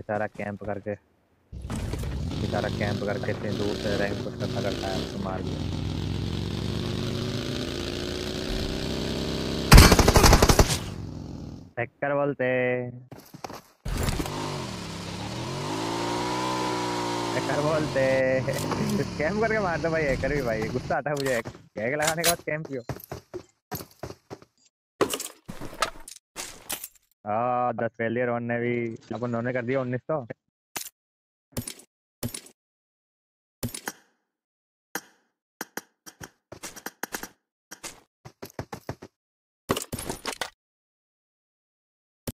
बेचारा कैंप करके, बेचारा कैंप करके इतनी दूर से रैंक पुश करता करता है मार दिया। हैकर बोलते। हैकर बोलते। कैंप करके मार दो भाई हैकर भी भाई, गुस्सा आता है मुझे। हैक लगाने के बाद कैंप क्यों? हाँ दस फेलियर वन ने भी अपन उन्होंने कर दिया उन्नीस तो